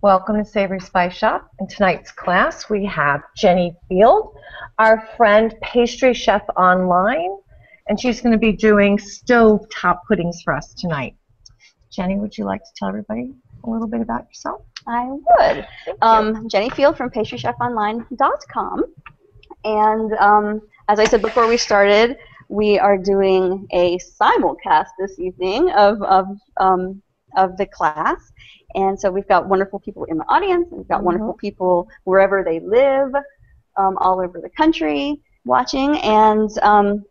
Welcome to Savory Spice Shop. In tonight's class, we have Jenni Field, our friend pastry chef online, and she's going to be doing stove top puddings for us tonight. Jenni, would you like to tell everybody a little bit about yourself? I would. Um, Jenni Field from pastrychefonline.com. And um, as I said before we started, we are doing a simulcast this evening of, of, um, of the class. And so we've got wonderful people in the audience, and we've got mm-hmm. wonderful people wherever they live, um, all over the country watching. And um,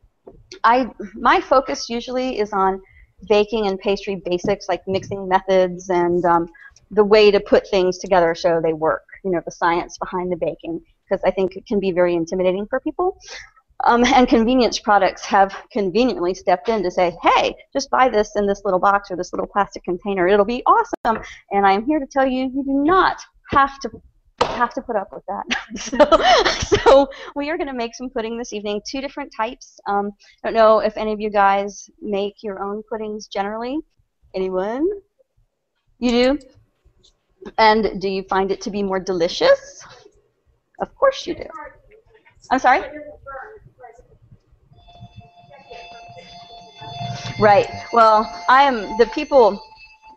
I, my focus usually is on baking and pastry basics like mixing methods and um, the way to put things together so they work, you know, the science behind the baking, because I think it can be very intimidating for people. Um, and convenience products have conveniently stepped in to say, hey, just buy this in this little box or this little plastic container. It'll be awesome. And I'm here to tell you, you do not have to have to put up with that. so, so, we are going to make some pudding this evening, two different types. Um, I don't know if any of you guys make your own puddings generally. Anyone? You do? And do you find it to be more delicious? Of course you do. I'm sorry? Right. Well, I am the people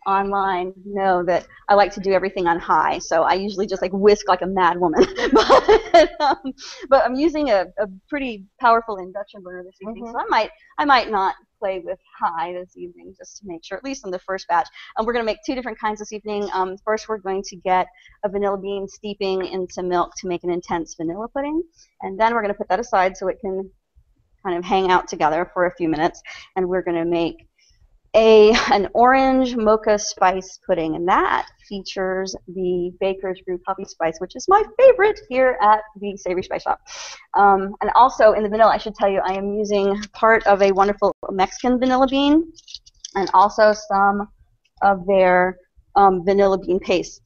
online know that I like to do everything on high, so I usually just like whisk like a mad woman. but, um, but I'm using a, a pretty powerful induction burner this evening, mm-hmm. so I might I might not play with high this evening just to make sure, at least on the first batch. And um, we're going to make two different kinds this evening. Um, first, we're going to get a vanilla bean steeping into milk to make an intense vanilla pudding, and then we're going to put that aside so it can kind of hang out together for a few minutes, and we're going to make a an orange mocha spice pudding, and that features the Baker's Brew Coffee Spice, which is my favorite here at the Savory Spice Shop. Um, and also in the vanilla, I should tell you, I am using part of a wonderful Mexican vanilla bean, and also some of their um, vanilla bean paste.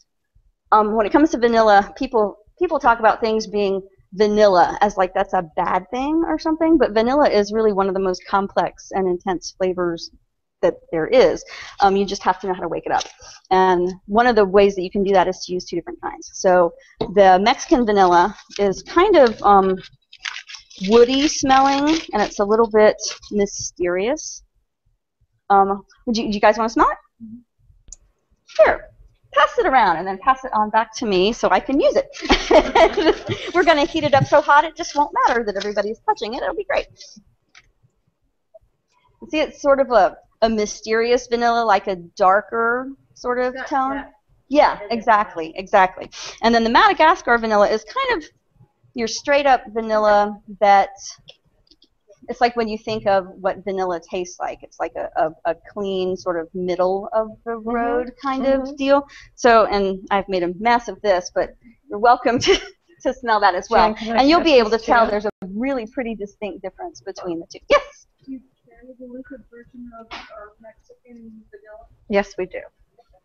Um, when it comes to vanilla, people people talk about things being vanilla as like that's a bad thing or something, but vanilla is really one of the most complex and intense flavors that there is. Um, you just have to know how to wake it up. And one of the ways that you can do that is to use two different kinds. So the Mexican vanilla is kind of um, woody smelling, and it's a little bit mysterious. Um, would you, do you guys want to smell it? Sure. Pass it around and then pass it on back to me so I can use it. We're going to heat it up so hot it just won't matter that everybody's touching it. It'll be great. See, it's sort of a a mysterious vanilla, like a darker sort of tone. Yeah, exactly, exactly. And then the Madagascar vanilla is kind of your straight up vanilla that it's like when you think of what vanilla tastes like. It's like a, a, a clean sort of middle of the mm-hmm. road mm-hmm. kind mm-hmm. of deal. So, and I've made a mess of this, but you're welcome to, to smell that as well. And you'll be able to tell there's a really pretty distinct difference between the two. Yes? a liquid version of our Mexican vanilla? Yes, we do.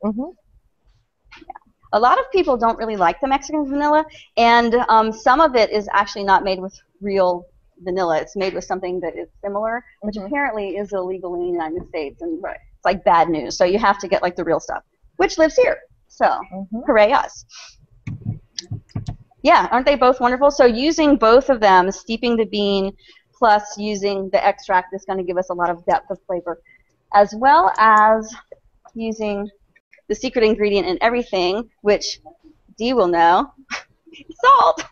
Mm-hmm. Yeah. A lot of people don't really like the Mexican vanilla, and um, some of it is actually not made with real vanilla. It's made with something that is similar, which mm-hmm. apparently is illegal in the United States, and right. it's like bad news. So you have to get like the real stuff, which lives here. So mm-hmm. hooray us! Yeah, aren't they both wonderful? So using both of them, steeping the bean plus using the extract is going to give us a lot of depth of flavor, as well as using the secret ingredient in everything, which Dee will know, salt.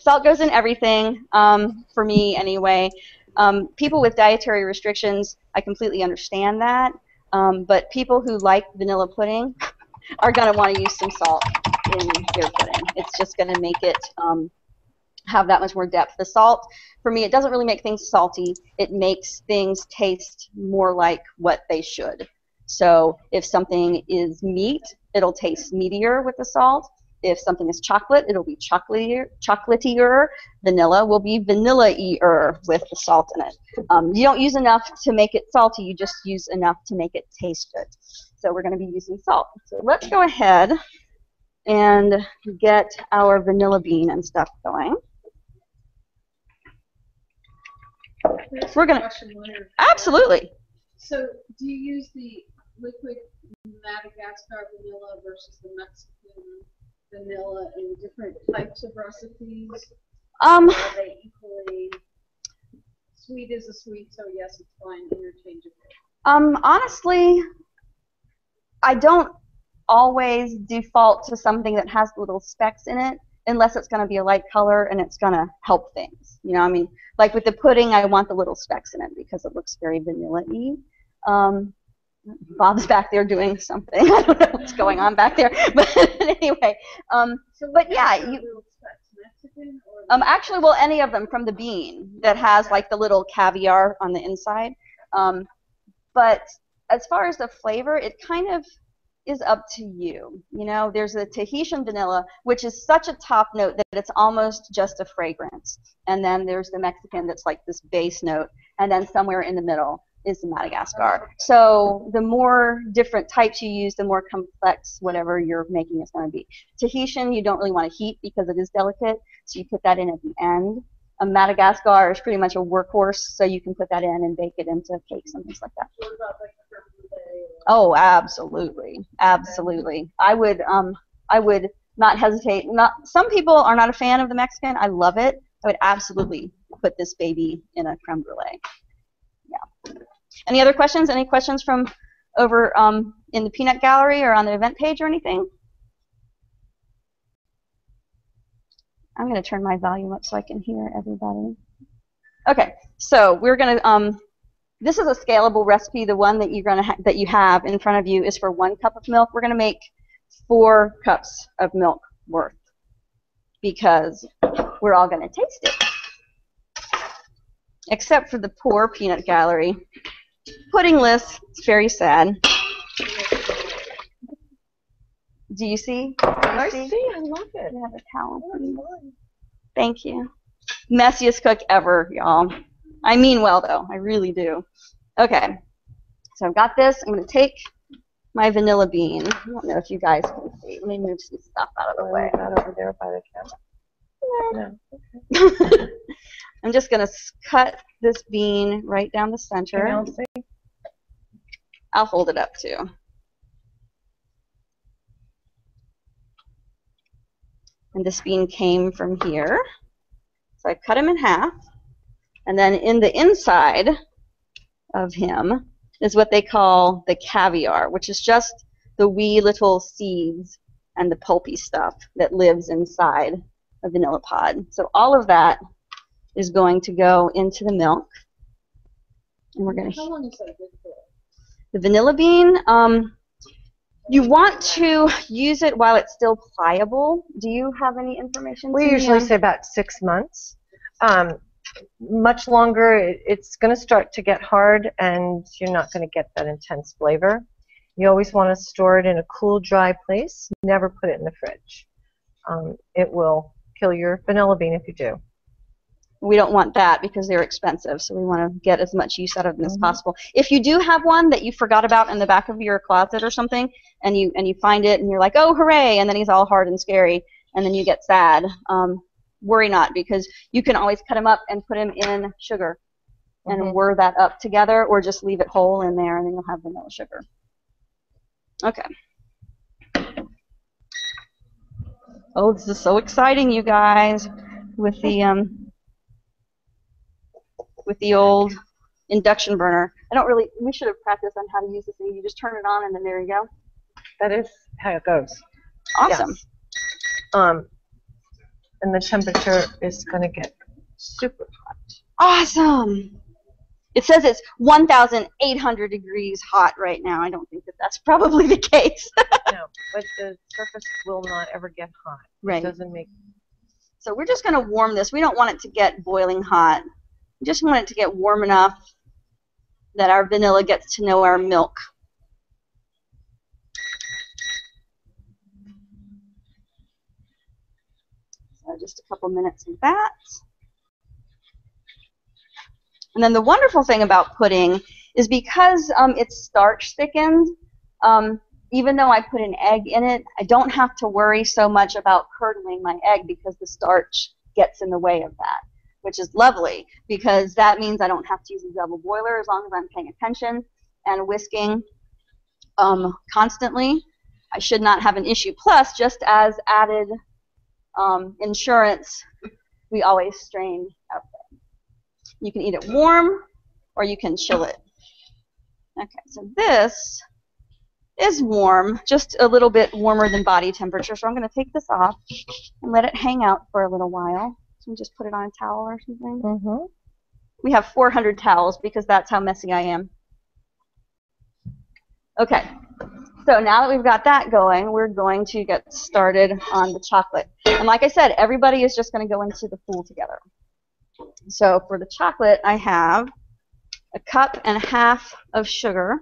Salt goes in everything, um, for me anyway. Um, people with dietary restrictions, I completely understand that, um, but people who like vanilla pudding are going to want to use some salt in their pudding. It's just going to make it um, have that much more depth. The salt, for me, it doesn't really make things salty. It makes things taste more like what they should. So if something is meat, it'll taste meatier with the salt. If something is chocolate, it'll be chocolatier. chocolatier. Vanilla will be vanilla-ier with the salt in it. Um, you don't use enough to make it salty. You just use enough to make it taste good. So we're going to be using salt. So let's go ahead and get our vanilla bean and stuff going. We're gonna absolutely. So, do you use the liquid Madagascar vanilla versus the Mexican vanilla in different types of recipes? Um, Are they equally, sweet is a sweet, so yes, it's fine interchangeably. um, honestly, I don't always default to something that has little specks in it unless it's going to be a light color and it's going to help things. You know, I mean, like with the pudding, I want the little specks in it because it looks very vanilla-y. Um, Bob's back there doing something. I don't know what's going on back there, but anyway, um, So But yeah, you- little specs, Mexican or? Um, actually, well, any of them from the bean that has like the little caviar on the inside. Um, but as far as the flavor, it kind of is up to you. You know, there's the Tahitian vanilla, which is such a top note that it's almost just a fragrance. And then there's the Mexican that's like this base note. And then somewhere in the middle is the Madagascar. So the more different types you use, the more complex whatever you're making is going to be. Tahitian, you don't really want to heat because it is delicate, so you put that in at the end. A Madagascar is pretty much a workhorse, so you can put that in and bake it into cakes and things like that. What about like the creme brulee or? Oh, absolutely, absolutely. I would, um, I would not hesitate. Not some people are not a fan of the Mexican. I love it. I would absolutely put this baby in a creme brulee. Yeah. Any other questions? Any questions from over um, in the peanut gallery or on the event page or anything? I'm going to turn my volume up so I can hear everybody. Okay, so we're going to um, this is a scalable recipe. The one that you're gonna ha- that you have in front of you is for one cup of milk. We're gonna make four cups of milk worth because we're all gonna taste it, except for the poor peanut gallery. Puddingless. It's very sad. Do you see? Do you I see, I love it. I have a towel. Thank you. Messiest cook ever, y'all. I mean well, though. I really do. Okay. So I've got this. I'm going to take my vanilla bean. I don't know if you guys can see. Let me move some stuff out of the way. That over there by the camera. No. I'm just going to cut this bean right down the center. see? I'll hold it up too. And this bean came from here. So I cut him in half. And then in the inside of him is what they call the caviar, which is just the wee little seeds and the pulpy stuff that lives inside a vanilla pod. So all of that is going to go into the milk. And we're going to How long is that good for? the vanilla bean, um, you want to use it while it's still pliable. Do you have any information? We usually say about six months. Um, much longer, it's going to start to get hard, and you're not going to get that intense flavor. You always want to store it in a cool, dry place. Never put it in the fridge. Um, it will kill your vanilla bean if you do. we don't want that because they're expensive. So we want to get as much use out of them as Mhm. possible. If you do have one that you forgot about in the back of your closet or something, and you and you find it and you're like, oh hooray, and then he's all hard and scary, and then you get sad. Um, worry not because you can always cut him up and put him in sugar and Mhm. whir that up together, or just leave it whole in there, and then you'll have vanilla sugar. Okay. Oh, this is so exciting, you guys, with the um, with the old induction burner. I don't really. We should have practiced on how to use this thing. You just turn it on, and then there you go. That is how it goes. Awesome. Yes. Um, and the temperature is going to get super hot. Awesome. It says it's 1,800 degrees hot right now. I don't think that that's probably the case. no, but the surface will not ever get hot. right. It doesn't make So we're just going to warm this. We don't want it to get boiling hot. We just want it to get warm enough that our vanilla gets to know our milk. So just a couple minutes of that. And then the wonderful thing about pudding is because um, it's starch thickened, um, even though I put an egg in it, I don't have to worry so much about curdling my egg because the starch gets in the way of that, which is lovely because that means I don't have to use a double boiler as long as I'm paying attention and whisking. um, constantly, I should not have an issue. Plus, just as added um, insurance, we always strain. You can eat it warm or you can chill it. Okay, so this is warm, just a little bit warmer than body temperature. So I'm going to take this off and let it hang out for a little while. So we just put it on a towel or something. Mm-hmm. We have 400 towels because that's how messy I am. Okay, so now that we've got that going, we're going to get started on the chocolate. And like I said, everybody is just going to go into the pool together. So for the chocolate, I have a cup and a half of sugar,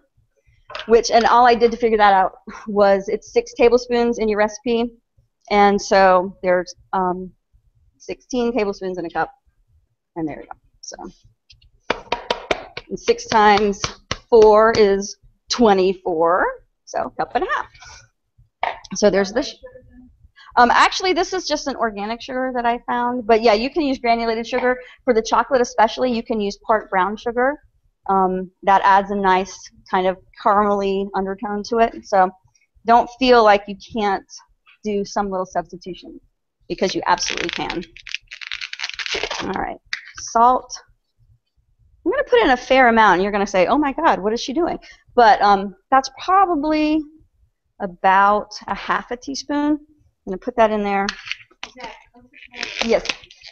which, and all I did to figure that out was it's six tablespoons in your recipe. And so there's um, 16 tablespoons in a cup. And there you go. So and six times four is 24. So cup and a half. So there's the. Um, actually, this is just an organic sugar that I found. But yeah, you can use granulated sugar. For the chocolate especially, you can use part brown sugar. Um, that adds a nice kind of caramely undertone to it. So don't feel like you can't do some little substitution because you absolutely can. All right, salt. I'm going to put in a fair amount, and you're going to say, oh my God, what is she doing? But um, that's probably about a half a teaspoon. I'm going to put that in there. Yes,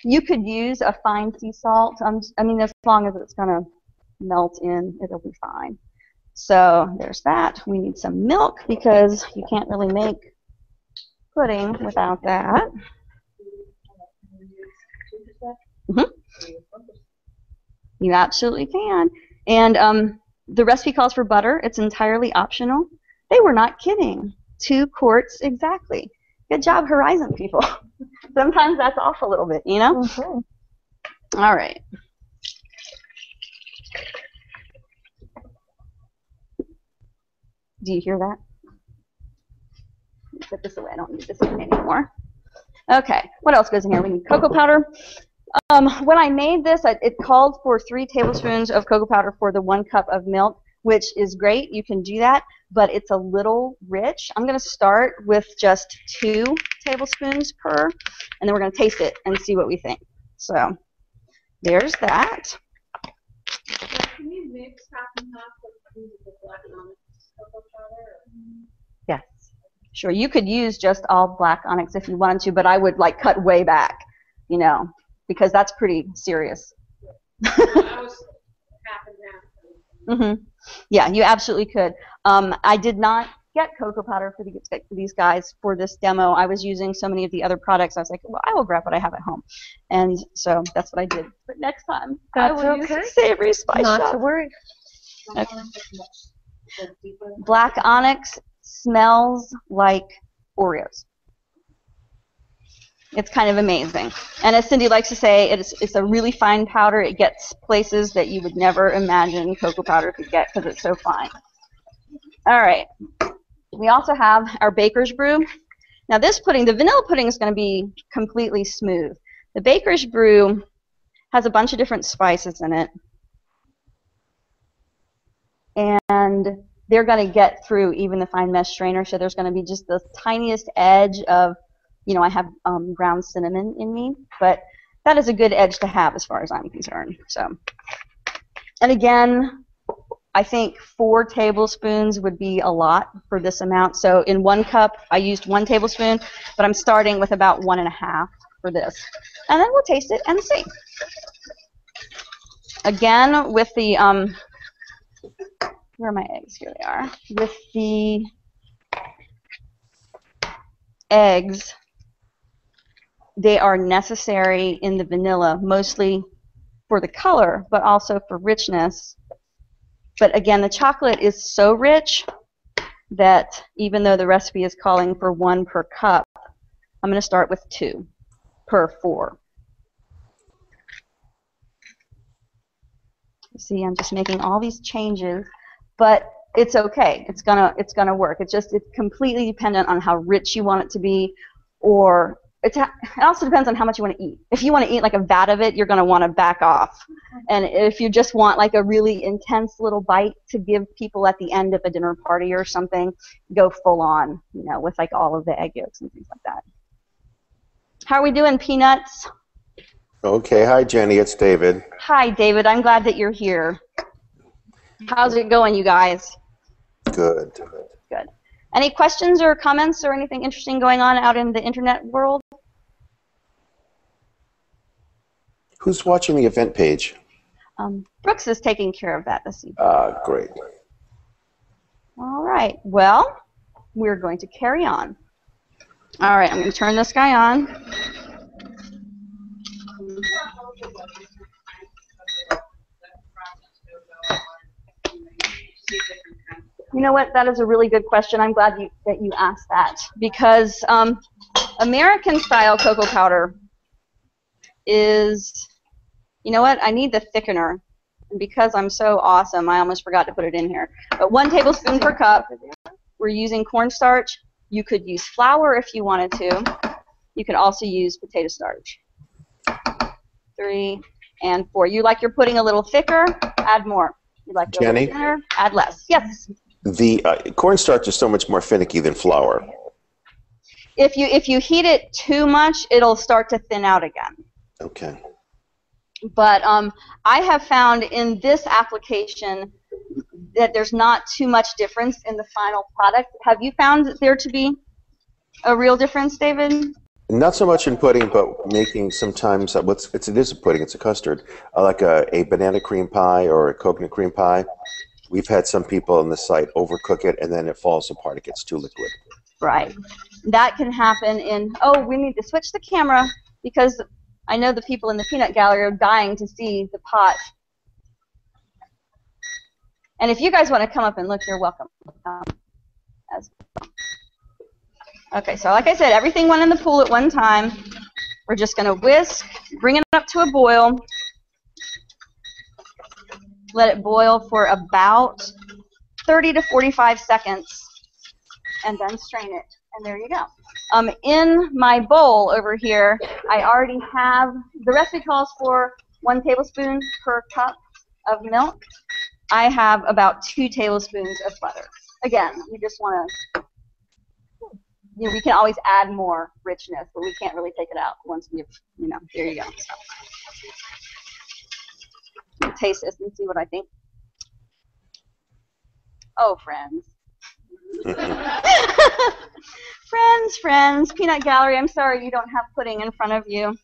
you could use a fine sea salt. Um, I mean, as long as it's going to melt in, it'll be fine. So there's that. We need some milk because you can't really make pudding without that. Mhm. You absolutely can. And um, the recipe calls for butter. It's entirely optional. They were not kidding. Two quarts exactly. Good job, Horizon people. Sometimes that's off a little bit, you know? Mm-hmm. All right. Do you hear that? Put this away. I don't need this in anymore. Okay. What else goes in here? We need cocoa powder. Um, when I made this, I, it called for three tablespoons of cocoa powder for the one cup of milk, which is great. You can do that, but it's a little rich. I'm going to start with just two tablespoons per, and then we're going to taste it and see what we think. So there's that. Can you mix half and half with the black onyx cocoa powder? Yes. Sure, you could use just all black onyx if you wanted to, but I would like cut way back, you know, because that's pretty serious. I was half and half. hmm Yeah, you absolutely could. Um, I did not get cocoa powder for, the, for these guys for this demo. I was using so many of the other products. I was like, well, I will grab what I have at home, and so that's what I did. But next time, I will okay. use savory spice Not shop. to worry. Okay. Black onyx smells like Oreos. It's kind of amazing. And as Cindy likes to say, it's, it's a really fine powder. It gets places that you would never imagine cocoa powder could get because it's so fine. All right. We also have our baker's brew. Now this pudding, the vanilla pudding is going to be completely smooth. The baker's brew has a bunch of different spices in it. And they're going to get through even the fine mesh strainer, so there's going to be just the tiniest edge of, you know, I have um, ground cinnamon in me, but that is a good edge to have as far as I'm concerned. So, and again, I think four tablespoons would be a lot for this amount. So in one cup, I used one tablespoon, but I'm starting with about one and a half for this. And then we'll taste it and see. Again, with the, um, where are my eggs? Here they are. With the eggs, they are necessary in the vanilla, mostly for the color, but also for richness. But again, the chocolate is so rich that even though the recipe is calling for one per cup, I'm going to start with two per four. See, I'm just making all these changes, but it's okay. It's gonna it's gonna work. It's just it's completely dependent on how rich you want it to be, or it also depends on how much you want to eat. If you want to eat like a vat of it, you're going to want to back off. And if you just want like a really intense little bite to give people at the end of a dinner party or something, go full on, you know, with like all of the egg yolks and things like that. How are we doing, peanuts? Okay, hi Jenni, it's David. Hi, David. I'm glad that you're here. How's it going, you guys? Good. Good. Any questions or comments or anything interesting going on out in the internet world? Who's watching the event page? Um, Brooks is taking care of that this evening. Ah, great. All right. Well, we're going to carry on. All right. I'm going to turn this guy on. You know what? That is a really good question. I'm glad you, that you asked that because um, American style cocoa powder is, you know what? I need the thickener. And because I'm so awesome, I almost forgot to put it in here. But one tablespoon per cup. We're using cornstarch. You could use flour if you wanted to. You could also use potato starch. Three and four. You like your pudding a little thicker? Add more. You like it a little Jenni? thinner? Add less. Yes. The uh, cornstarch is so much more finicky than flour. If you if you heat it too much, it'll start to thin out again. Okay. But um, I have found in this application that there's not too much difference in the final product. Have you found there to be a real difference, David? Not so much in pudding, but making sometimes uh, what's it's it is a pudding. It's a custard, uh, like a, a banana cream pie or a coconut cream pie. We've had some people on the site overcook it, and then it falls apart. It gets too liquid. Right. That can happen in, oh, we need to switch the camera because I know the people in the peanut gallery are dying to see the pot. And if you guys want to come up and look, you're welcome. Um, as well. Okay, so like I said, everything went in the pool at one time. We're just going to whisk, bring it up to a boil, let it boil for about 30 to 45 seconds, and then strain it. And there you go. Um, in my bowl over here, I already have, the recipe calls for one tablespoon per cup of milk. I have about two tablespoons of butter. Again, we just want to, you know, we can always add more richness, but we can't really take it out once we've, you know, there you go. So, taste this and see what I think. Oh, friends. friends, friends, Peanut Gallery, I'm sorry you don't have pudding in front of you.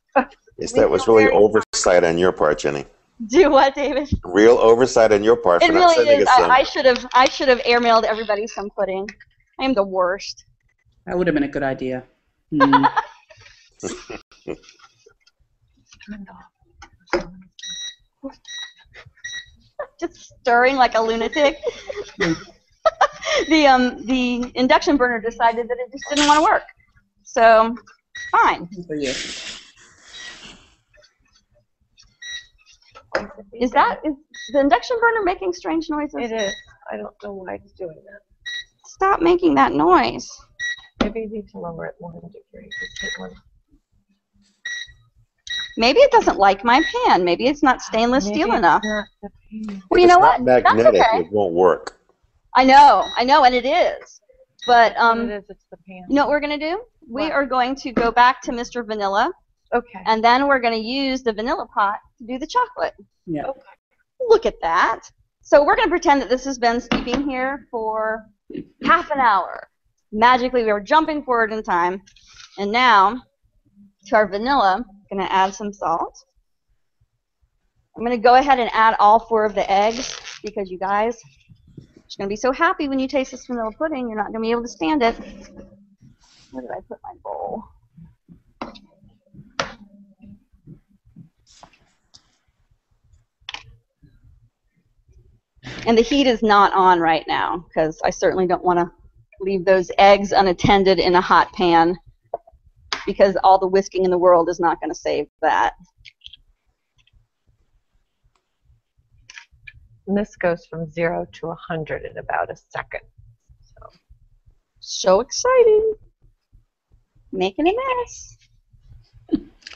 Yes, that was really oversight on your part, Jenni. Do what, David? Real oversight on your part It for not really sending is. us. I, I should have I should have airmailed everybody some pudding. I am the worst. That would have been a good idea. Hmm. Just stirring like a lunatic. the um the induction burner decided that it just didn't want to work. So fine. For you. Is that is the induction burner making strange noises? It is. I don't know why it's doing that. Stop making that noise. Maybe you need to lower it one degree. Just hit. Maybe it doesn't like my pan. Maybe it's not stainless Maybe steel it's enough. not. Well, you It's know not what? That's magnetic. okay. It won't work. I know, I know, and it is. But um, it is, it's the pan. you know what we're gonna do? We What? are going to go back to Mr. Vanilla, Okay. and then we're gonna use the vanilla pot to do the chocolate. Yeah. Look at that. So we're gonna pretend that this has been steeping here for half an hour. Magically, we were jumping forward in time, and now to our vanilla, I'm gonna add some salt. I'm gonna go ahead and add all four of the eggs because you guys are gonna be so happy when you taste this vanilla pudding. You're not gonna be able to stand it. Where did I put my bowl? And the heat is not on right now because I certainly don't want to leave those eggs unattended in a hot pan because all the whisking in the world is not going to save that. And this goes from zero to a 100 in about a second. So So exciting. Making a mess.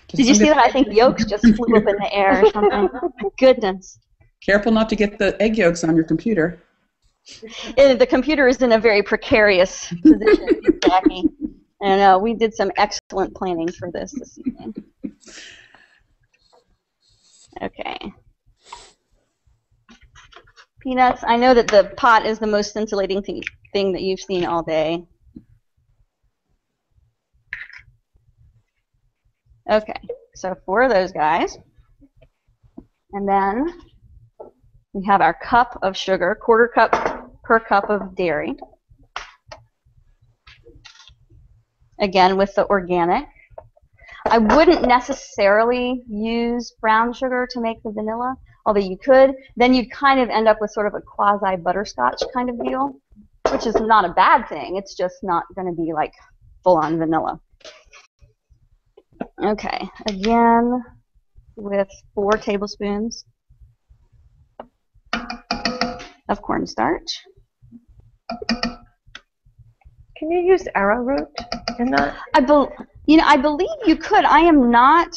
Did you see that? I think yolks just flew up in the air or something. Goodness. Careful not to get the egg yolks on your computer. Eh, the computer is in a very precarious position, Jackie. And uh, we did some excellent planning for this this evening. Okay. Peanuts, I know that the pot is the most scintillating thing, thing that you've seen all day. Okay, so four of those guys. And then we have our cup of sugar, quarter cup per cup of dairy. Again, with the organic. I wouldn't necessarily use brown sugar to make the vanilla, although you could. Then you'd kind of end up with sort of a quasi butterscotch kind of deal, which is not a bad thing. It's just not going to be like full on vanilla. Okay, again with four tablespoons of cornstarch. Can you use arrowroot in that? I bel you know, I believe you could. I am not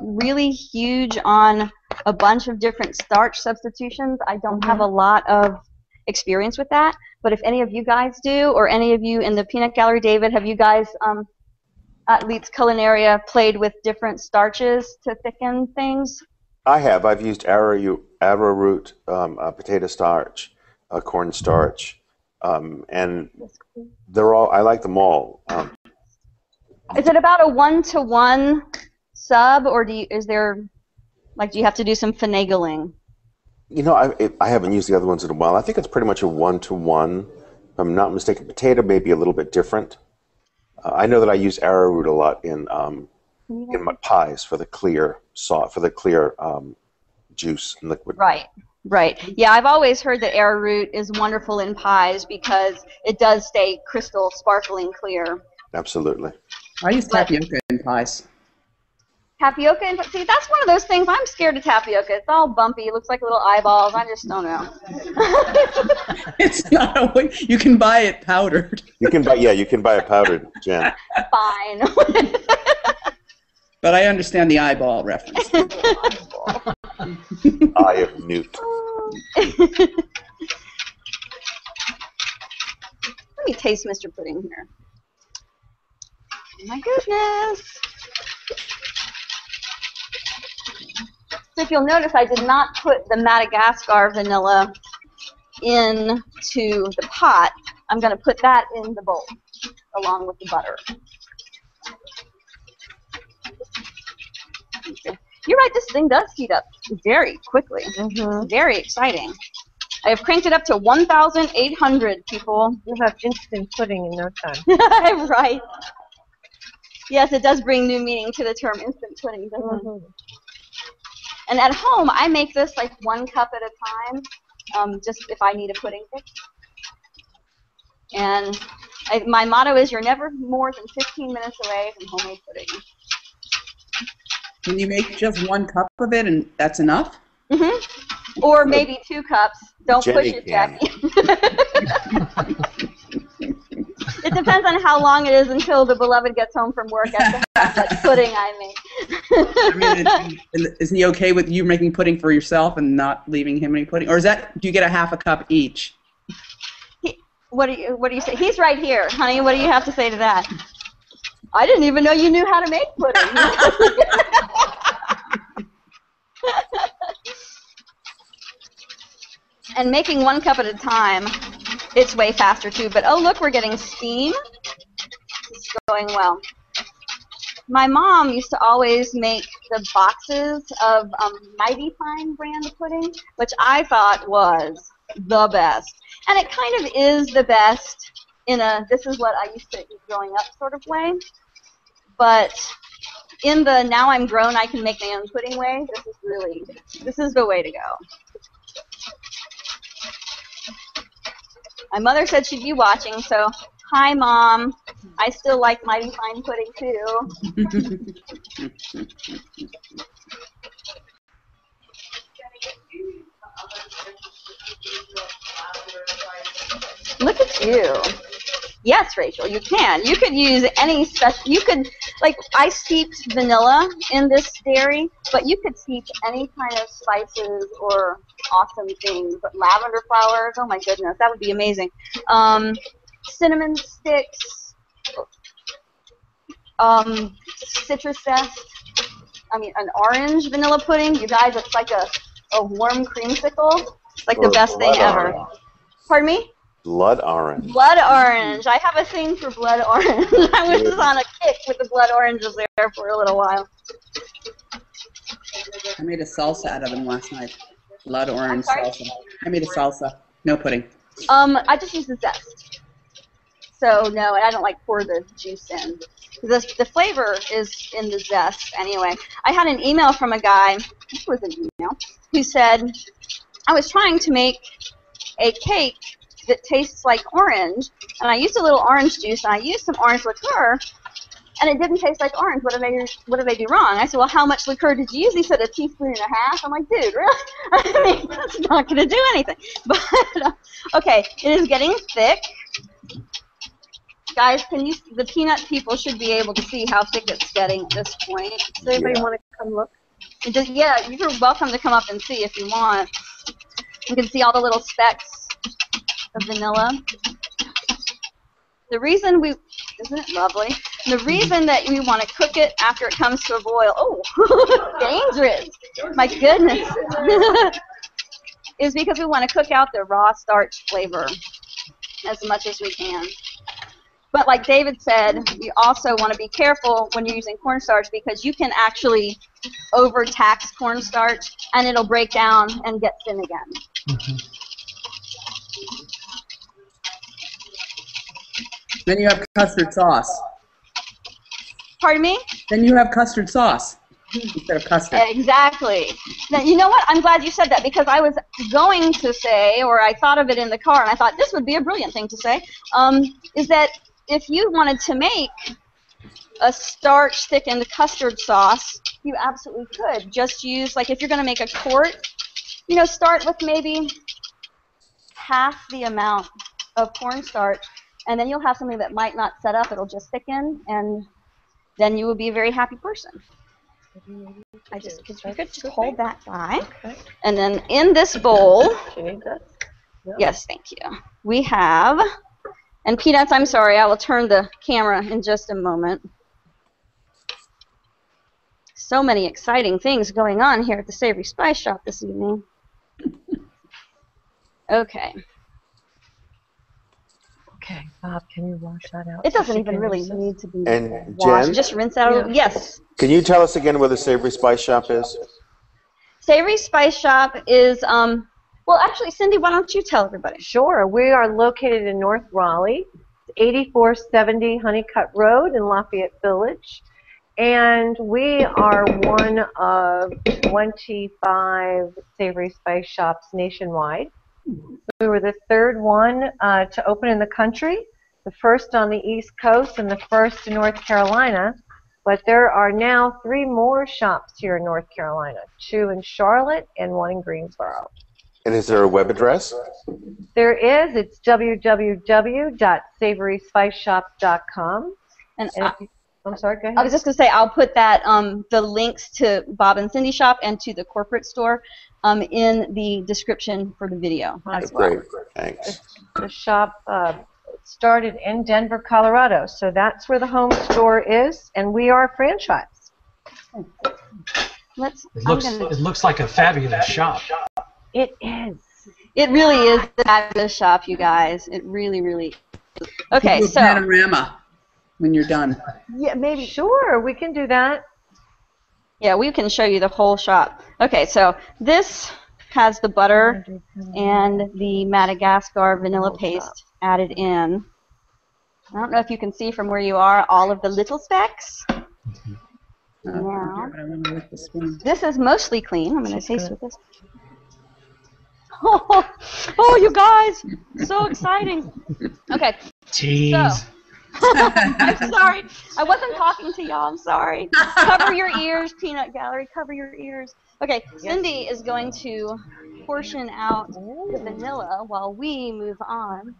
really huge on a bunch of different starch substitutions. I don't have a lot of experience with that. But if any of you guys do, or any of you in the Peanut Gallery, David, have you guys um, at Leite's Culinaria played with different starches to thicken things? I have. I've used arrow arrowroot, um, uh, potato starch, uh, corn starch, um, and they're all. I like them all. Is it about a one to one sub, or do you, is there like do you have to do some finagling? you know, I it, I haven't used the other ones in a while. I think it's pretty much a one to one. If I'm not mistaken. Potato may be a little bit different. Uh, I know that I use arrowroot a lot in um, in my pies for the clear sauce for the clear um, juice and liquid. Right, right. Yeah, I've always heard that arrowroot is wonderful in pies because it does stay crystal, sparkling clear. Absolutely. I use tapioca in pies. Tapioca, and see, that's one of those things. I'm scared of tapioca. It's all bumpy. It looks like little eyeballs. I just don't know. It's not a. You can buy it powdered. You can buy yeah, you can buy a powdered jam. Fine. But I understand the eyeball reference. Eye of Newt. Let me taste Mr. Pudding here. Oh my goodness. So if you'll notice, I did not put the Madagascar vanilla into the pot. I'm going to put that in the bowl along with the butter. You're right, this thing does heat up very quickly. Mm-hmm. Very exciting. I have cranked it up to 1,800 people. You have instant pudding in no time. right. Yes, it does bring new meaning to the term instant pudding, doesn't it? Mhm. And at home, I make this like one cup at a time, um, just if I need a pudding fix. And I, my motto is you're never more than 15 minutes away from homemade pudding. Can you make just one cup of it and that's enough? Mm-hmm. Or maybe two cups. Don't push it, can. Jackie. it depends on how long it is until the beloved gets home from work after pudding I make. I mean, is- is he okay with you making pudding for yourself and not leaving him any pudding? Or is that, do you get a half a cup each? What do you What do you say? He's right here, honey. What do you have to say to that? I didn't even know you knew how to make pudding. and making one cup at a time, it's way faster too. But oh, look, we're getting steam. It's going well. My mom used to always make the boxes of um, Mighty Fine brand pudding, which I thought was the best. And it kind of is the best in a this is what I used to eat growing up sort of way. But in the now I'm grown, I can make my own pudding way, this is really, this is the way to go. My mother said she'd be watching, so hi, mom. I still like Mighty Fine pudding too. Look at you. Yes, Rachel, you can. You could use any spec. You could like I steeped vanilla in this dairy, but you could steep any kind of spices or awesome things. But lavender flowers, oh my goodness, that would be amazing. Um, cinnamon sticks, um, citrus zest. I mean, an orange vanilla pudding. You guys, it's like a, a warm creamsicle. It's like the best thing ever. Pardon me? Blood orange. Blood orange. I have a thing for blood orange. I was just on a kick with the blood oranges there for a little while. I made a salsa out of them last night. Blood orange salsa. I made a salsa. No pudding. Um, I just use the zest. So no, I don't like pour the juice in. The, the flavor is in the zest anyway. I had an email from a guy, this was an email, who said, I was trying to make a cake that tastes like orange, and I used a little orange juice, and I used some orange liqueur, and it didn't taste like orange. What did I do, what did I do wrong? I said, well, how much liqueur did you use? He said a teaspoon and a half. I'm like, dude, really? I mean, that's not going to do anything. But, uh, okay, it is getting thick. Guys, can you, the peanut people should be able to see how thick it's getting at this point. Does anybody Yeah. want to come look? Just, yeah, you're welcome to come up and see if you want. You can see all the little specks of vanilla. The reason we, isn't it lovely? The reason that we want to cook it after it comes to a boil, oh, dangerous, my goodness, is because we want to cook out the raw starch flavor as much as we can. But like David said, you also want to be careful when you're using cornstarch because you can actually overtax cornstarch and it'll break down and get thin again. Mm-hmm. Then you have custard sauce. Pardon me? Then you have custard sauce instead of custard. Exactly. Now, you know what? I'm glad you said that because I was going to say, or I thought of it in the car, and I thought this would be a brilliant thing to say, um, is that if you wanted to make a starch thickened custard sauce, you absolutely could. Just use, like, if you're going to make a quart, you know, start with maybe half the amount of cornstarch, and then you'll have something that might not set up. It'll just thicken, and then you will be a very happy person. I just, if you could just hold that by. Okay. And then in this bowl, you yes, thank you, we have, and Peanuts, I'm sorry, I will turn the camera in just a moment. So many exciting things going on here at the Savory Spice Shop this evening. Okay, Okay, Bob, can you wash that out? it doesn't even really this? need to be And washed. Jen, Just rinse out. Yeah. Yes, can you tell us again where the Savory Spice Shop is? Savory Spice Shop is, um, well, actually, Cindy, why don't you tell everybody? Sure. We are located in North Raleigh, 8470 Honeycutt Road in Lafayette Village. And we are one of 25 Savory Spice shops nationwide. We were the third one uh, to open in the country, the first on the East Coast and the first in North Carolina. But there are now three more shops here in North Carolina, two in Charlotte and one in Greensboro. And is there a web address? There is. It's www.savoryspiceshop.com. And And I, if you, I'm sorry, go ahead. I was just gonna say I'll put that um, the links to Bob and Cindy shop and to the corporate store um, in the description for the video as well. Great, thanks. the shop uh, started in Denver, Colorado. So that's where the home store is, and we are a franchise. Let's. It looks gonna, it looks like a fabulous shop. It is. it really is the fabulous shop, you guys. It really, really. Is. Okay, so panorama when you're done. Yeah, maybe. Sure, we can do that. yeah, we can show you the whole shop. Okay, so this has the butter and the Madagascar vanilla paste added in. I don't know if you can see from where you are all of the little specks. Uh, Yeah. but I want to lick the spoon. This is mostly clean. I'm going to taste with this. Oh, oh, you guys! So exciting. Okay, Jeez. I'm sorry. I wasn't talking to y'all. I'm sorry. Cover your ears, Peanut Gallery. Cover your ears. Okay, Cindy is going to portion out the vanilla while we move on.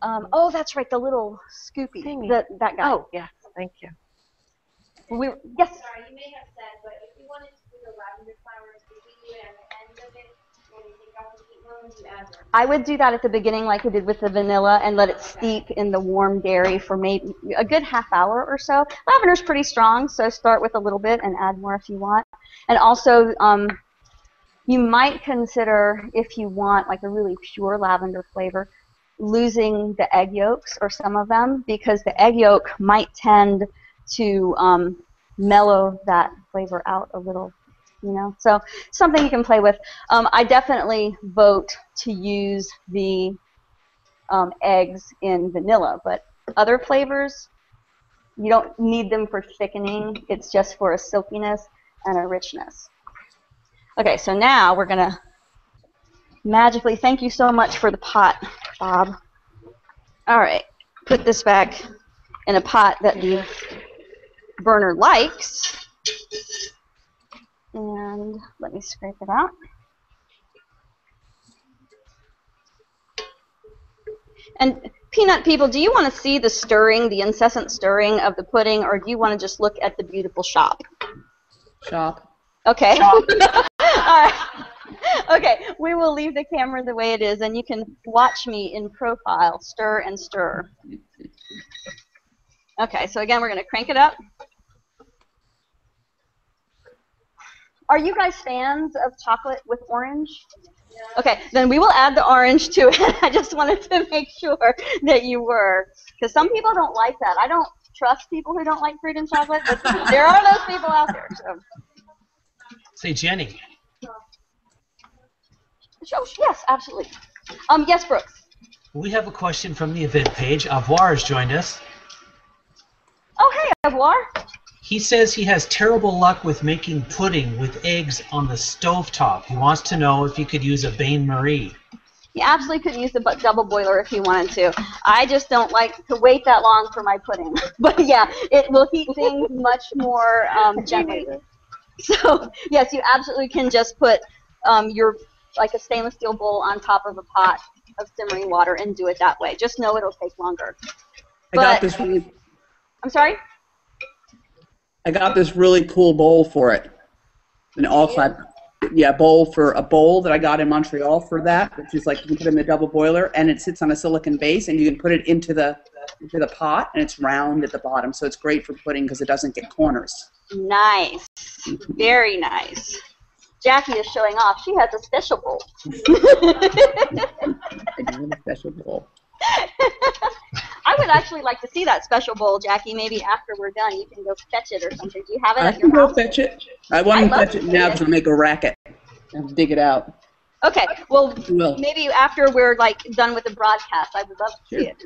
Um, oh, that's right, the little Scoopy. Thingy. The, that guy. Oh, yes. Thank you. we yes. Sorry, you may have said, but if you wanted I would do that at the beginning like we did with the vanilla and let it steep in the warm dairy for maybe a good half hour or so. Lavender's pretty strong, so start with a little bit and add more if you want. And also, um, you might consider, if you want like a really pure lavender flavor, losing the egg yolks or some of them because the egg yolk might tend to um, mellow that flavor out a little you know? So something you can play with. Um, i definitely vote to use the um, eggs in vanilla but other flavors you don't need them for thickening. It's just for a silkiness and a richness. Okay so now we're going to magically thank you so much for the pot bob. All right put this back in a pot that the burner likes and let me scrape it out. And peanut people, do you want to see the stirring, the incessant stirring of the pudding, or do you want to just look at the beautiful shop? Shop. Okay. All right. Okay, we will leave the camera the way it is, and you can watch me in profile, stir and stir. Okay, so again, we're going to crank it up. Are you guys fans of chocolate with orange? Okay, then we will add the orange to it. I just wanted to make sure that you were, because some people don't like that. I don't trust people who don't like fruit and chocolate, but there are those people out there. So, Say, Jenni, oh, yes, absolutely. Um, yes, Brooks. we have a question from the event page. Avoir has joined us. Oh, hey, Avoir. He says he has terrible luck with making pudding with eggs on the stovetop. He wants to know if he could use a Bain Marie. You absolutely could use the bu- double boiler if you wanted to. I just don't like to wait that long for my pudding. but yeah, it will heat things much more um, gently. So yes, you absolutely can just put um, your like a stainless steel bowl on top of a pot of simmering water and do it that way. Just know it'll take longer. I got But- this really, I'm sorry. I got this really cool bowl for it. An All-Clad, yeah, bowl for a bowl that I got in Montreal for that, which is like you can put in the double boiler, and it sits on a silicon base, and you can put it into the into the pot, and it's round at the bottom, so it's great for pudding because it doesn't get corners. Nice. Mm-hmm. Very nice. Jackie is showing off. She has a special bowl. I do have a special bowl. I would actually like to see that special bowl, Jackie. Maybe after we're done, you can go fetch it or something. Do you have it I at your can go house? fetch it. I want to fetch it now because I'll make a racket and dig it out. Okay. Well, I maybe after we're like done with the broadcast, I would love to see it.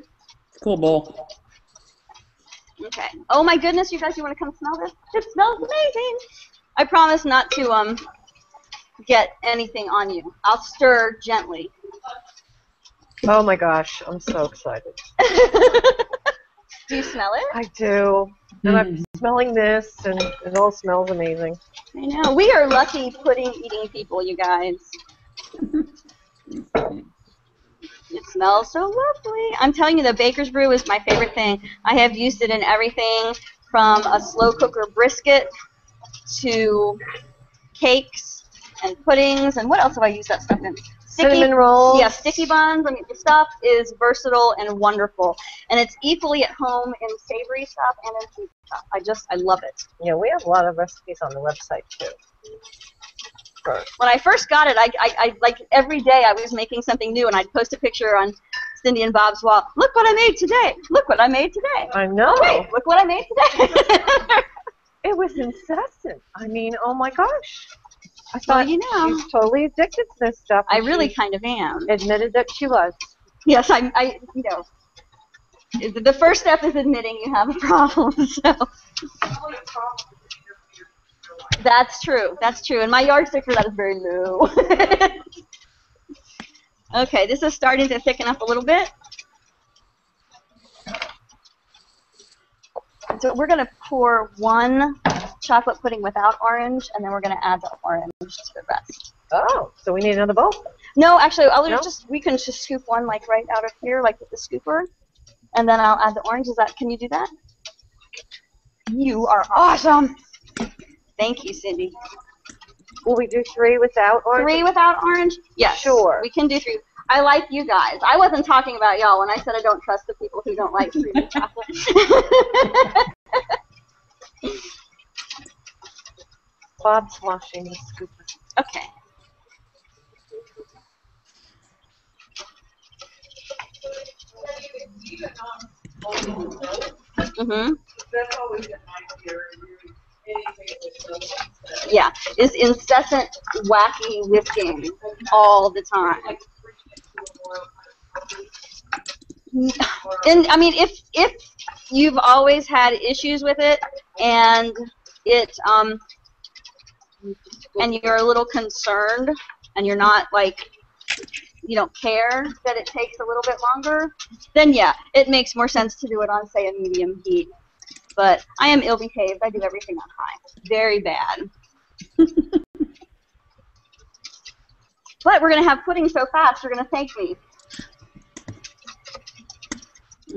Cool bowl. Okay. Oh my goodness, you guys, you want to come smell this? It smells amazing. I promise not to um get anything on you. I'll stir gently. Oh my gosh, I'm so excited. Do you smell it? I do. And I'm Mm. smelling this, and it all smells amazing. I know. We are lucky pudding eating people, you guys. It smells so lovely. I'm telling you, the baker's brew is my favorite thing. I have used it in everything from a slow cooker brisket to cakes and puddings. And what else have I used that stuff in? Sticky, Cinnamon rolls. yeah, sticky buns. I mean, the stuff is versatile and wonderful, and it's equally at home in savory stuff and in sweet stuff. I just, I love it. Yeah, we have a lot of recipes on the website too. For- when I first got it, I, I, I like every day I was making something new, and I'd post a picture on Cindy and Bob's wall. Look what I made today! Look what I made today! I know. Wait, look what I made today! It was incessant. I mean, oh my gosh. I Well, thought you know. she's totally addicted to this stuff. I really kind of am. admitted that she was. Yes, I, I, you know, the first step is admitting you have a problem. So that's true. That's true. And my yardstick for that is very low. okay, this is starting to thicken up a little bit. So we're going to pour one chocolate pudding without orange, and then we're going to add the orange to the rest. Oh, so we need another bowl? No, actually, I'll No? just we can just scoop one like right out of here, like with the scooper, and then I'll add the orange. Is that? Can you do that? You are awesome. Thank you, Cindy. Will we do three without orange? Three without orange? Yes. Sure. We can do three. I like you guys. I wasn't talking about y'all when I said I don't trust the people who don't like creamy chocolate. Bob's washing the scooper. okay. Mm-hmm. Yeah, it's incessant wacky whisking all the time. And I mean, if if you've always had issues with it, and it um, and you're a little concerned, and you're not like you don't care that it takes a little bit longer, then yeah, it makes more sense to do it on say a medium heat. But I am ill behaved. I do everything on high. Very bad. but we're gonna have pudding so fast. You're gonna thank me.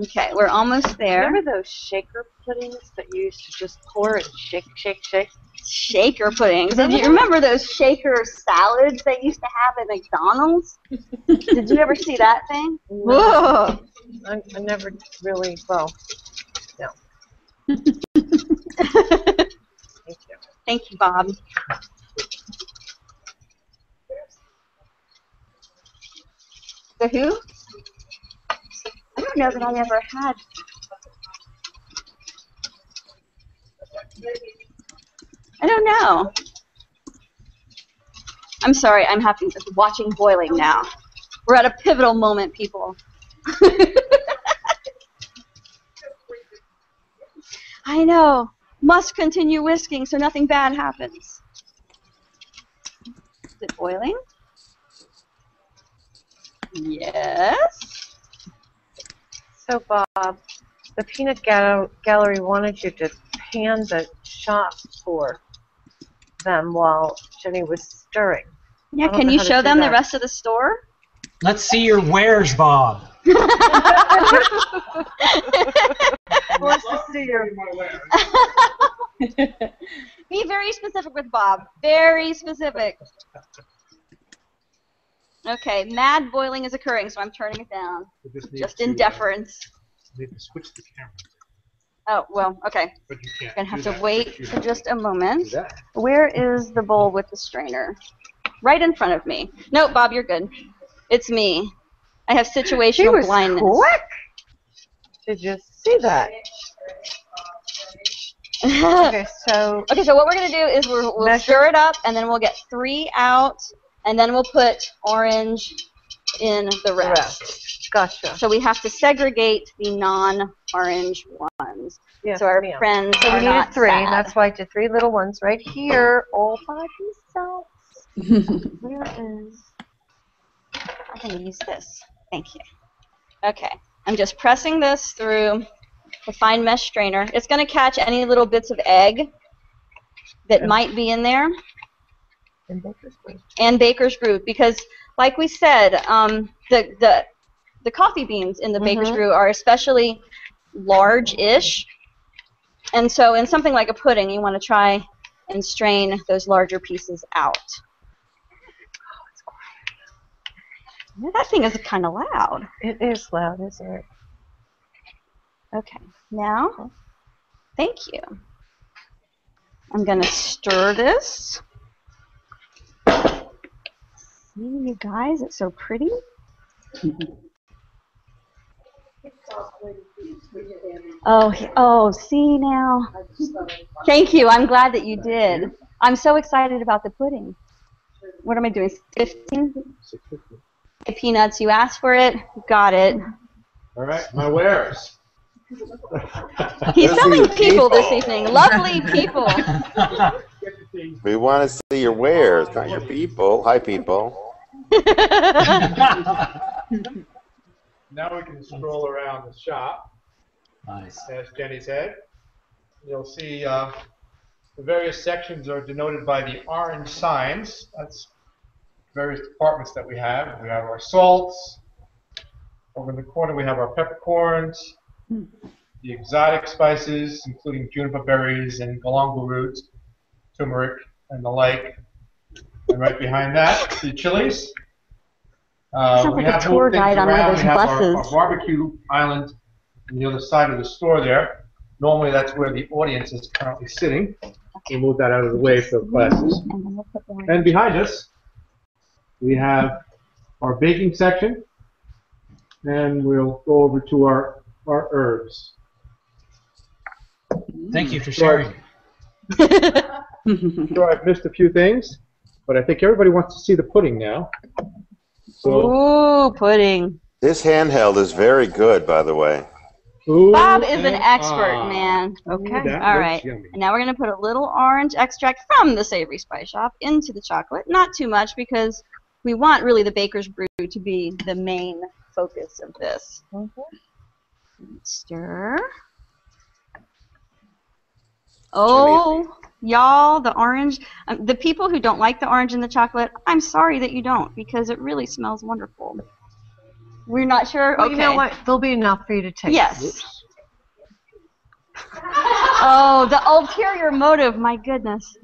Okay, we're almost there. Remember those shaker puddings that you used to just pour and shake, shake, shake? shaker puddings. Do you remember those shaker salads they used to have at McDonald's? Did you ever see that thing? Whoa. I, I never really, well, Thank thank you. Thank you, Bob. The who? I don't know that I ever had. I don't know. I'm sorry, I'm having watching boiling now. We're at a pivotal moment, people. I know. Must continue whisking so nothing bad happens. Is it boiling? Yes. So, Bob, the peanut gal- gallery wanted you to pan the shop for them while Jenni was stirring. Yeah, can you show do them the rest of the store? Let's see your wares, Bob. Wants to see your wares. Be very specific with Bob. Very specific. Okay, mad boiling is occurring, so I'm turning it down. We just need Just to, in uh, deference. Need to switch the camera, Oh, well, okay. but you can't. Gonna have to wait for just a moment. Where is the bowl with the strainer? Right in front of me. No, Bob, you're good. It's me. I have She situational was blindness. quick. Did you see that? okay, so Okay, so so what we're gonna do is we're, we'll Measure. stir it up, and then we'll get three out, and then we'll put orange in the the rest. rest. Gotcha. So we have to segregate the non-orange ones, Yes, so our ma'am. friends So are we needed three, and sad. that's why I did three little ones right here, all by themselves. Where is? I'm going to use this. Thank you. Okay. I'm just pressing this through the fine mesh strainer. It's going to catch any little bits of egg that might be in there In Baker's Green. and baker's brew because like we said, um, the, the, the coffee beans in the baker's Mhm. brew are especially large-ish. And so in something like a pudding, you want to try and strain those larger pieces out. That thing is kind of loud. It is loud, isn't it? Okay, now, thank you. I'm gonna stir this. See, you guys, it's so pretty. Oh, oh, see now. Thank you. I'm glad that you did. I'm so excited about the pudding. What am I doing? 15 The peanuts. You asked for it. Got it. All right, my wares. He's selling people this evening. Lovely people. We want to see your wares, not your people. Hi, people. Now we can stroll around the shop, nice. as Jenni said. You'll see uh, the various sections are denoted by the orange signs. That's various departments that we have. We have our salts. Over in the corner we have our peppercorns. the exotic spices, including juniper berries and galangal roots, turmeric, and the like. And right behind that, the chilies. Uh, Sounds we like a tour guide on one of around. those we have our- Our, barbecue island on the other side of the store there. Normally, that's where the audience is currently sitting. We move that out of the way for the classes. And then we'll put the And behind us, we have our baking section, and we'll go over to our, our herbs. Thank you for sharing. Sure, I've missed a few things, but I think everybody wants to see the pudding now. So, Ooh, pudding. This handheld is very good, by the way. ooh Bob is an expert, ah. man. Ooh, Okay. that All yummy. And now we're going to put a little orange extract from the Savory Spice Shop into the chocolate. Not too much because we want really the baker's brew to be the main focus of this. Stir. Oh, y'all, the orange. Um, the people who don't like the orange and the chocolate, I'm sorry that you don't because it really smells wonderful. We're not sure. Well, okay. you know what? There'll be enough for you to taste. Yes. Oh, the ulterior motive. My goodness.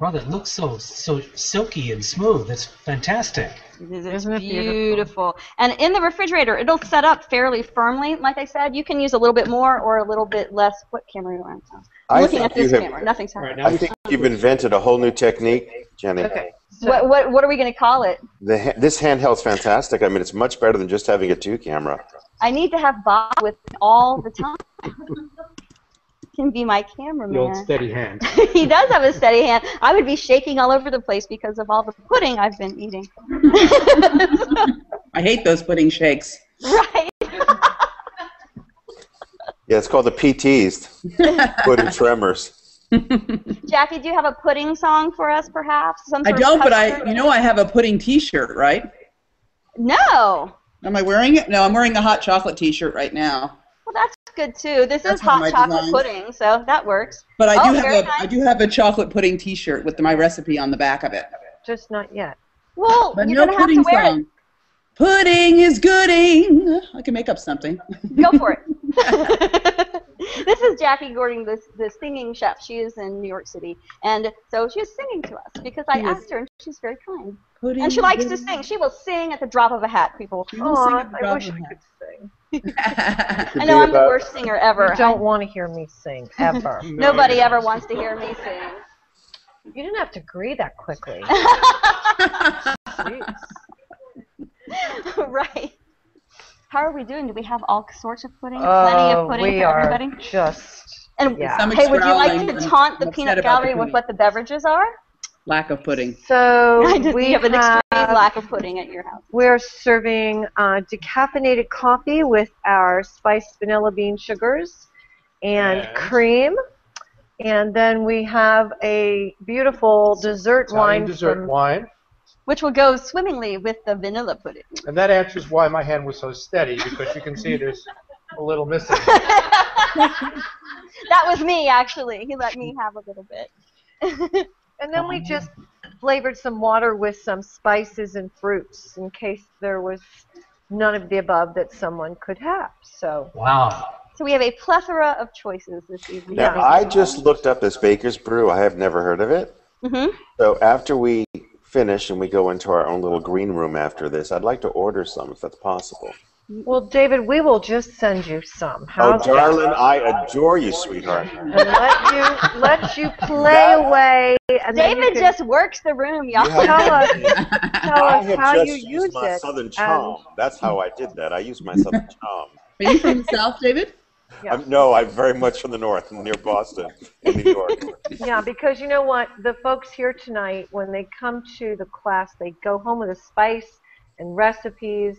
Wow, that looks so so silky and smooth. That's fantastic. It is, Isn't it beautiful. beautiful? And in the refrigerator, it'll set up fairly firmly. Like I said, you can use a little bit more or a little bit less. What camera are you on? I'm I looking at this have, camera. Nothing's All right, happening. now I think you've invented a whole new technique, Jenni. Okay. So, What, what, what are we going to call it? The, ha- this handheld's fantastic. I mean, it's much better than just having a two camera. I need to have Bob with me all the time. can be my cameraman. the old cameraman. steady hand. he does have a steady hand. I would be shaking all over the place because of all the pudding I've been eating. I hate those pudding shakes. right. Yeah, it's called the PTs, pudding tremors. Jackie, do you have a pudding song for us, perhaps? Some I sort of don't, but I, you know, I have a pudding T-shirt, right? No. Am I wearing it? No, I'm wearing a hot chocolate T-shirt right now. Well, that's good too. This That's is hot chocolate designs. pudding, so that works. But I Oh, do have very a, I nice. do have a chocolate pudding T-shirt with my recipe on the back of it. just not yet. Well, But you're no gonna have to pudding wear song. Pudding is gooding. I can make up something. Go for it. this is Jackie Gordon, the, the singing chef. She is in New York City, and so she is singing to us because I Yes. asked her, and she's very kind. Pudding And she likes is to sing. She will sing at the drop of a hat, people. She will sing at the I wish of I a hat. could sing. I know I'm the worst singer ever. You don't want to hear me sing ever. Nobody ever wants to hear me sing. you didn't have to agree that quickly. Right. How are we doing? Do we have all sorts of pudding? Plenty Oh, of pudding we for are everybody? just And yeah. Hey, would you like to taunt the peanut upset about the gallery with what the beverages are? Lack of pudding. So just, we you have an extreme lack of pudding at your house. We're serving uh, decaffeinated coffee with our spiced vanilla bean sugars and And? cream. And then we have a beautiful dessert Italian wine. dessert from, wine. Which will go swimmingly with the vanilla pudding. And that answers why my hand was so steady, because you can see there's a little missing. that was me, actually. He let me have a little bit. And then we just flavored some water with some spices and fruits in case there was none of the above that someone could have. So Wow. so we have a plethora of choices this evening. Now, I just looked up this Baker's Brew. I have never heard of it. Mm-hmm. So after we finish and we go into our own little green room after this, I'd like to order some if that's possible. Well, David, we will just send you some. Oh, How's that? darling, I adore you, sweetheart. And let you let you play away. And David can just works the room, y'all. You tell us tell I us have how just you used use my it. southern charm. That's how I did that. I used my southern charm. Are you from the South, David? Yeah. I'm, no, I'm very much from the north, near Boston, in New York. Yeah, because you know what? The folks here tonight, when they come to the class, they go home with a spice and recipes.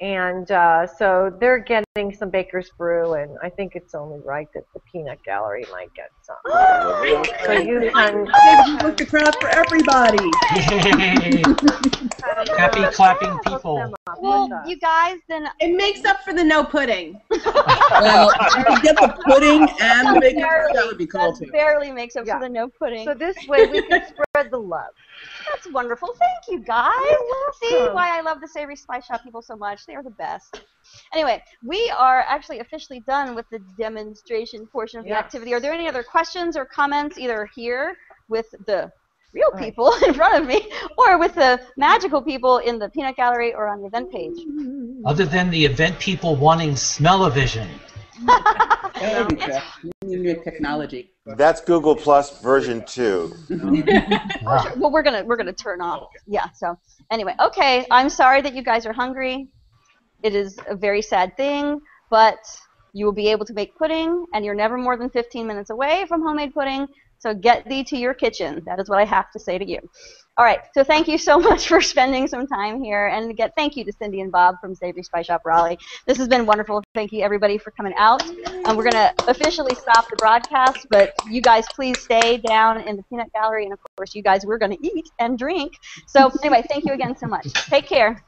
And uh, so they're getting some Baker's Brew, and I think it's only right that the Peanut Gallery might get some. So you can David, you the crowd for everybody. Yay! Happy clapping people. Hook them up with Well, you guys, then It makes up for the no pudding. Well, you could get the pudding and the bacon, that would be cool too. barely makes up Yeah. for the no pudding. So this way we can spread spread the love. That's wonderful. Thank you guys. See why I love the Savory Spice Shop people so much. They are the best. Anyway, we are actually officially done with the demonstration portion of the activity. Are there any other questions or comments either here with the real Right. people in front of me or with the magical people in the peanut gallery or on the event page? Other than the event people wanting smell-o-vision. That would be good. New new technology. That's Google Plus version two. Wow. well we're gonna we're gonna turn off yeah so anyway okay i'm sorry that you guys are hungry it is a very sad thing but you will be able to make pudding and you're never more than 15 minutes away from homemade pudding so get thee to your kitchen. That is what i have to say to you. All right. So thank you so much for spending some time here. And again thank you to cindy and bob from savory spice shop raleigh. This has been wonderful. Thank you everybody for coming out. Um, we're going to officially stop the broadcast but you guys please stay down in the peanut gallery. And of course you guys we're going to eat and drink. So anyway thank you again so much. Take care